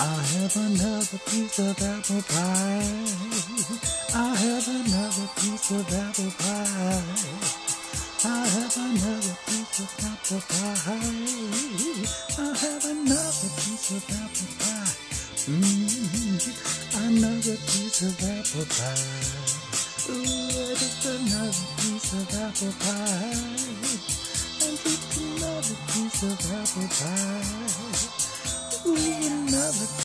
I have another piece of apple pie. I have another piece of apple pie. I have another piece of apple pie. I have another piece of apple pie. Mmm, another piece of apple pie. Ooh, just another piece of apple pie. And just another piece of apple pie.